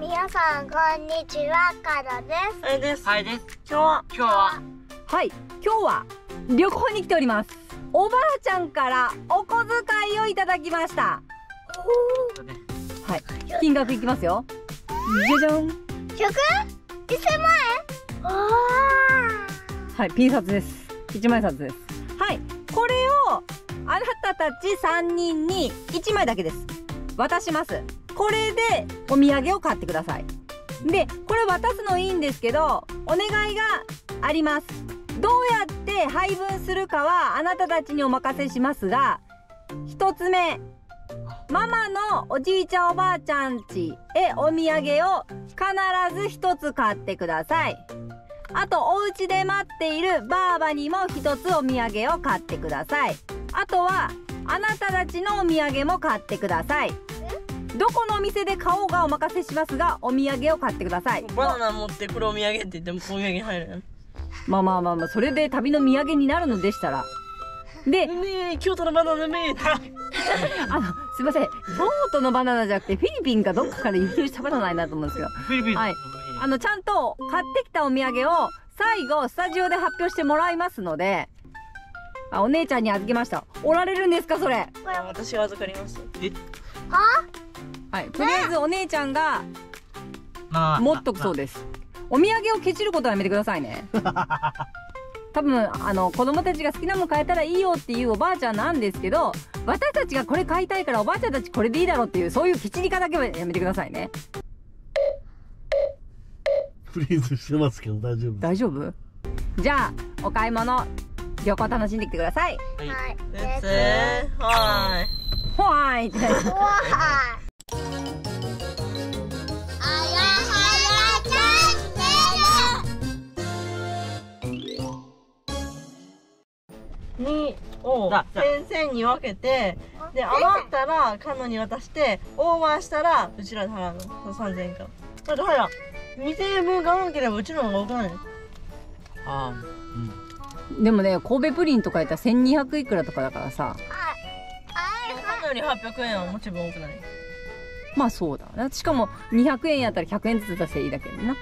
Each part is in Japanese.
皆さんこんにちはカロです。はいです。はいです。今日は？今日は？はい今日は旅行に来ております。おばあちゃんからお小遣いをいただきました。はい金額いきますよ。じゃじゃん。100 1000万円？わはいピン札です。一枚札です。はいこれをあなたたち三人に一枚だけです。渡しますこれでお土産を買ってください。でこれ渡すのいいんですけどお願いがあります。どうやって配分するかはあなたたちにお任せしますが一つ目ママのおじいちゃんおばあちゃんちへお土産を必ず一つ買ってください。あとお家で待っているばあばにも一つお土産を買ってください。あとはあなたたちのお土産も買ってください。どこのお店で買おうがお任せしますがお土産を買ってください。バナナ持ってくるお土産って言ってもお土産に入るまあまあまあまあそれで旅の土産になるのでしたら。でうめえ京都のバナナうめえ あのすいません。ボートのバナナじゃなくてフィリピンかどっかから輸入したバナナになると思うんですけどフィリピン。はい。あのちゃんと買ってきたお土産を最後スタジオで発表してもらいますので。あお姉ちゃんに預けました。おられるんですかそれ。これ私が預かります。は？い。とりあえずお姉ちゃんがまあ。持っとくそうです。お土産をケチることはやめてくださいね。多分あの子供たちが好きなもの買えたらいいよっていうおばあちゃんなんですけど私たちがこれ買いたいからおばあちゃんたちこれでいいだろうっていうそういうケチり方だけはやめてくださいね。フリーズしてますけど大丈夫大丈夫？じゃあお買い物旅行楽しんできてください。はい。はい。レッツはほわーい ってわーいあやはやチャンネルーい2を先生に分けてで余ったらカノに渡してオーバーしたらうちらで払うのそう3000円か。だってほら2000円分買わなければうちの方が多くない。あでもね神戸プリンとかやったら1200いくらとかだからさ。カノより800円はもちろん多くない？まあそうだな。しかも200円やったら100円ずつ出していいだけでな。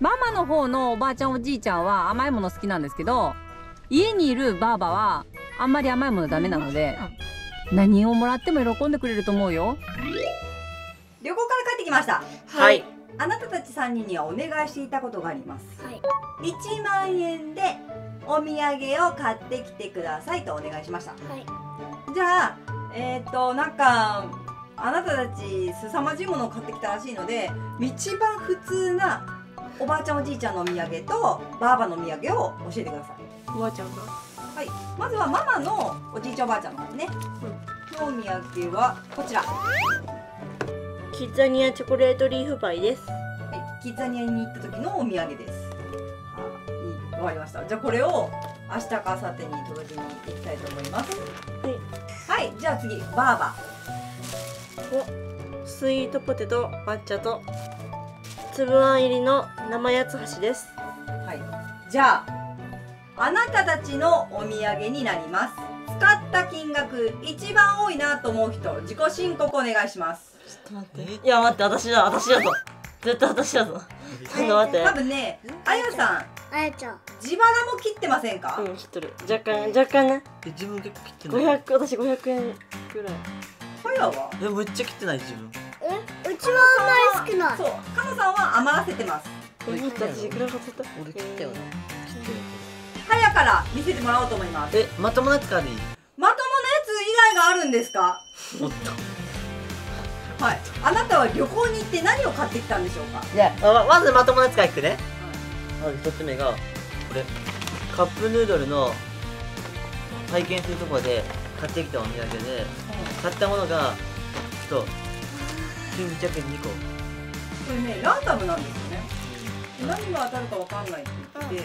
ママの方のおばあちゃんおじいちゃんは甘いもの好きなんですけど家にいるばあばはあんまり甘いものダメなので何をもらっても喜んでくれると思うよ。旅行から帰ってきました。はい。あなたたち3人にはお願いしていたことがあります。はい。1万円でお土産を買ってきてくださいとお願いしました。はい。じゃあえっ、となんかあなたたち凄まじいものを買ってきたらしいので一番普通なおばあちゃんおじいちゃんのお土産とばあばのお土産を教えてください。おばあちゃんが？はい。まずはママのおじいちゃんおばあちゃんの方ね、のお土産はこちら、はキッザニアチョコレートリーフパイです。い、キッザニアに行った時のお土産です。はい。わかりました。じゃあこれを明日か明後日に届けに行きたいと思います。はい。はい。じゃあ次ばあばスイートポテト抹茶と粒あん入りの生八つ橋です。はい。じゃあ、あなたたちのお土産になります。使った金額一番多いなと思う人、自己申告お願いします。ちょっと待って。いや待って私だ私だぞ。絶対私だぞ。ちょっと待って。多分ね、あやさん、あやちゃん。自腹も切ってませんか、うん知ってる。若干若干ねえ自分結構切ってない500私500円ぐらいあやは？えめっちゃ切ってない自分。えうちはあんまり少ない。そう、かのさんは余らせてます。え待った？俺切ったよね。切ってるはやから見せてもらおうと思います。えまともなやつからでいい？まともなやつ以外があるんですか？おっと。はい。あなたは旅行に行って何を買ってきたんでしょうか？じゃあままずまともなやつからいくね。まず一つ目がこれ。カップヌードルの体験するところで買ってきたお土産で買ったものがちょっと巾着2個。これね、ランダムなんですよね。何が当たるかわかんないって言って、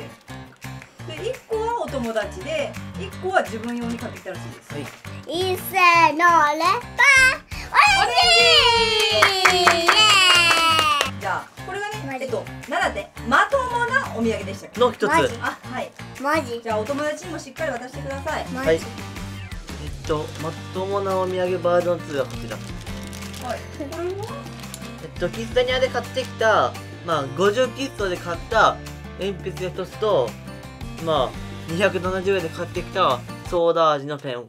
で、1個はお友達で、1個は自分用に買ってきたらしいです。はい。いっのレッパーオレンジじゃあ、これがね、えっと、なんだって、まともなお土産でしたっけ？の一つ。あ、はい。ーマジ。じゃあ、お友達にもしっかり渡してください。マはいとまともなお土産バージョン2はこちら。はい。これはえっとキッザニアで買ってきたまあ50キットで買った鉛筆が1つとまあ270円で買ってきたソーダ味のペン。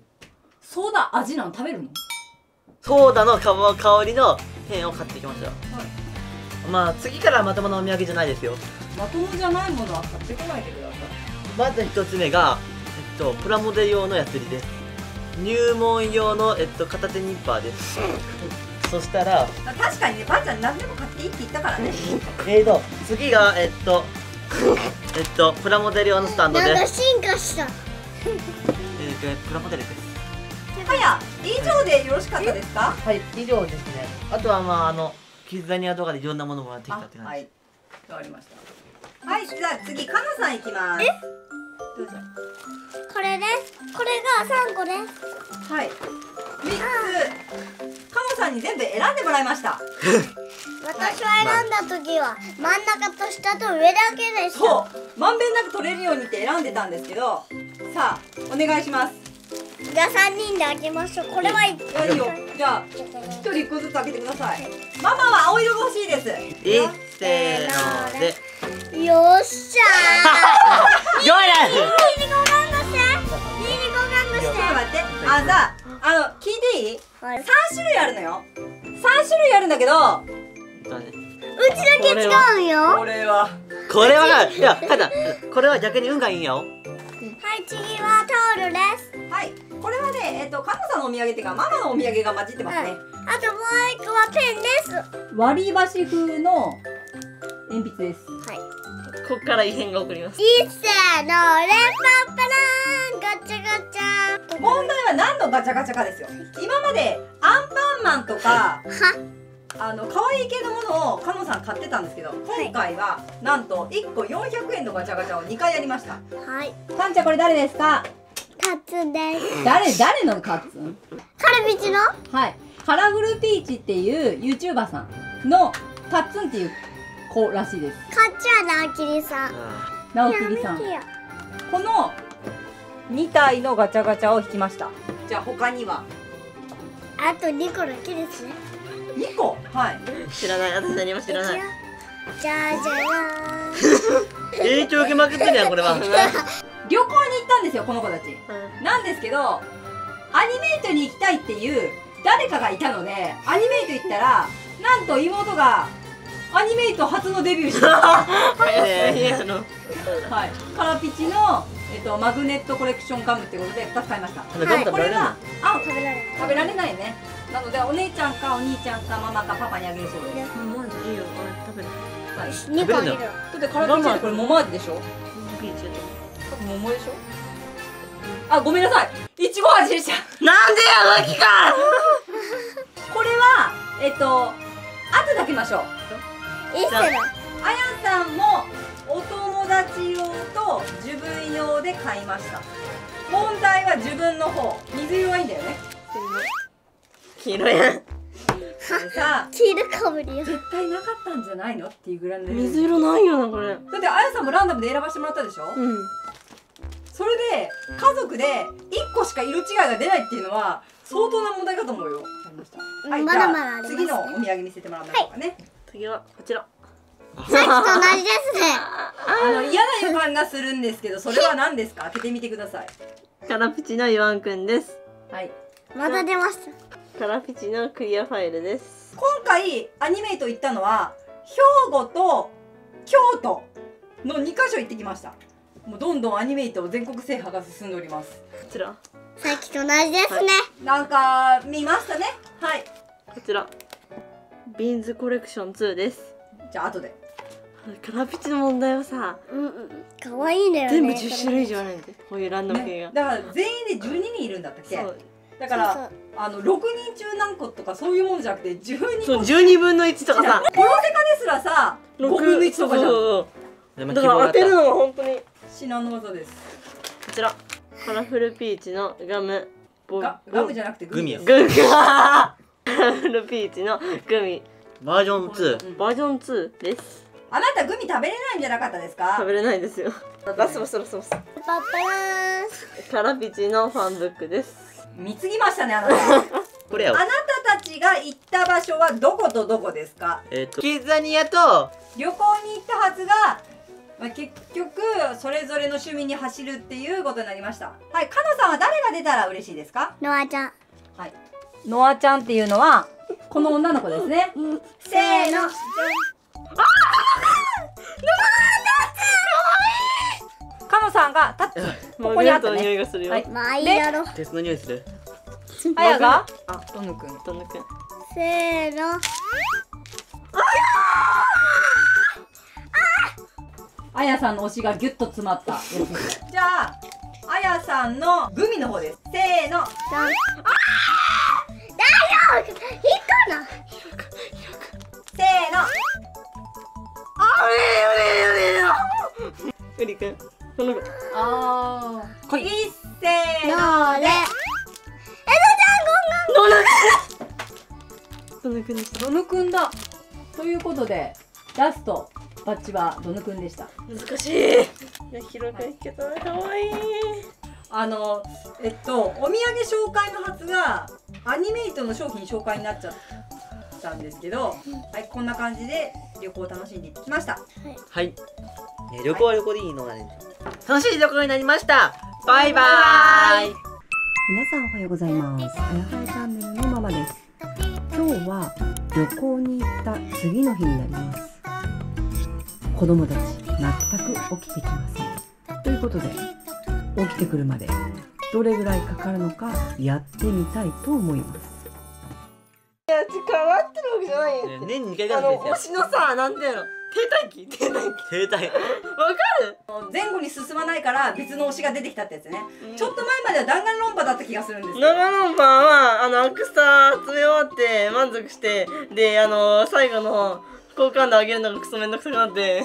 ソーダ味なの食べるの？ソーダの香香りのペンを買ってきました、まあ次からまともなお土産じゃないですよ。まともじゃないものは買ってこないでください。まず一つ目が、えっと、プラモデル用のやつりです入門用の、えっと、片手ニッパーです。そしたら確かにねばあちゃん何でも買っていいって言ったからね。えーと次がえっとえっとプラモデル用のスタンドなんかです進化した。えーとプラモデルです。はや以上でよろしかったですか？はい。以上ですね。あとはまああのキッザニアとかでいろんなものもらってきたって感じ、はい。わかりました。はいじゃあ次かなさんいきます。どうぞ。これです。これが3個です。はい。三つ。かのさんに全部選んでもらいました。私は選んだ時は真ん中と下と上だけでした。そう。まんべんなく取れるようにって選んでたんですけど。さあお願いします。じゃあ3人で開けましょう。これはいい。やいいよ。じゃあ一人一個ずつ開けてください。ママは青色が欲しいです。いっせーので。よっしゃよ いー2に5あさあの聞いていい？てはい。三種類あるのよ。三種類あるんだけどだね。うちだけ違うんよ。はこれはこれはいやただこれは逆に運がいいんよい次はタオルです。はい。これはねえっとカノさんのお土産っていうかママのお土産が混じってますね、あともう一個はペンです。割り箸風の鉛筆です。はい。こっから異変が起こります。いっせーのレンパッパラーンガチャガチャ問題は何のガチャガチャかですよ。今までアンパンマンとかは？あの可愛い系のものをカノさん買ってたんですけど今回はなんと1個400円のガチャガチャを2回やりました。はい。パンちゃんこれ誰ですか？タッツンです。誰誰のカッツ？ンカルビチの？はい。カラフルピーチっていう YouTuber さんのカッツンっていう子らしいです。カッチはナオキリさん。あ直樹さん。この2体のガチャガチャを引きました。じゃあ他には？あと2個だけですね。2個？はい。ー知らない。私何も知らない。じゃじゃらーん。影響受けまくってるやんこれは旅行に行ったんですよこの子たち。なんですけどアニメイトに行きたいっていう誰かがいたのでアニメイト行ったらなんと妹がアニメイト初のデビューした。はい。カラピチの、えっと、マグネットコレクションガムってことで2つ買いました。あのガム食べられるのこれはあ食べられる食べられないね。なのでお姉ちゃんかお兄ちゃんかママかパパにあげるそうです。マジいいよ俺食べるはい。2個あげるだってカラピチってこれ桃味でしょ？ピーチ多分桃でしょあごめんなさい。いちご味でした。なんでやマキかこれはえっと後で開けましょう。いっせーのあやさんも買いました。問題は自分の方。水色がいいんだよね。黄色やん。でさ黄色かぶりよ。絶対なかったんじゃないの？っていうぐらいの水色ないよなこれ。だってあやさんもランダムで選ばせてもらったでしょ、うん。それで家族で1個しか色違いが出ないっていうのは相当な問題かと思うよ。わかりました。はいまだまだありますね。じゃあ次のお土産見せてもらうかね、次はこちらさっきと同じですね。あの嫌な予感がするんですけどそれは何ですか？開けてみてください。カラピチのイワンくんです。はい。また出ました。カラピチのクリアファイルです。今回アニメイト行ったのは兵庫と京都の2カ所行ってきました。もうどんどんアニメイト全国制覇が進んでおります。こちら。さっきと同じですね。なんか見ましたね？はい。こちら。ビーンズコレクション2です。じゃあ後でカラピチの問題はさうんうんかわいいんだよね全部10種類以上あるんでこういうランダム系ねが、だから全員で12人いるんだったっけ？そう。だからそうあの6人中何個とかそういうもんじゃなくて12個。そう12分の1とかさ。ポロセカですらさ5分の1とかじゃん。そうだから当てるのは本当にこ至難の技です。ちら。カラフルピーチのガム。ボガガムじゃなくてグミ。グミグミ。カラフルピーチのグミ。バージョン2うん。バージョン2ですあなたグミ食べれないんじゃなかったですか？食べれないですよ。ラスボスラスボスパッパラーン。カラピチのファンブックです貢ぎましたねあなた。これやあなたたちちが行った場所はどことどこですか？えっとキッザニアと旅行に行ったはずが、まあ、結局それぞれの趣味に走るっていうことになりました。はいかのさんは誰が出たら嬉しいですか？ノアちゃん。はい。ノアちゃんっていうのはこの女の子ですね。せーのかのさんがタッチここにあったね。いがするよ、はい。まあいいだろ鉄の匂いする。あやが？あトヌくんどんなくんせーの。あやさんの推しがギュッと詰まった。じゃああやさんのグミの方です。せーの。あ大丈夫！引っかな！せーのウリくんそのあー来いいっせーののーでどんなくんでしたドヌくんだということでラストバッチはドヌくんでした難しいいや広くいけたらかわいいあのえっとお土産紹介のはずがアニメイトの商品紹介になっちゃったんですけど、はいこんな感じで旅行を楽しんできましたはい、ね、旅行は旅行でいいのがね楽しい旅行になりましたバイバーイ皆さんおはようございます。あやはやチャンネルのママです。今日は旅行に行った次の日になります。子供たち全く起きてきません。ということで起きてくるまでどれぐらいかかるのかやってみたいと思います。いや変わってるわけじゃないんやって。年に2回ぐあらいですよの推しのさなんていうの？停滞期？停滞期。停滞。わかる？前後に進まないから別の推しが出てきたってやつね。ちょっと前までは弾丸論破だった気がするんですけど。長野パンはあのアクスタ集め終わって満足してであの最後の好感度上げるのがクソめんどくさくなって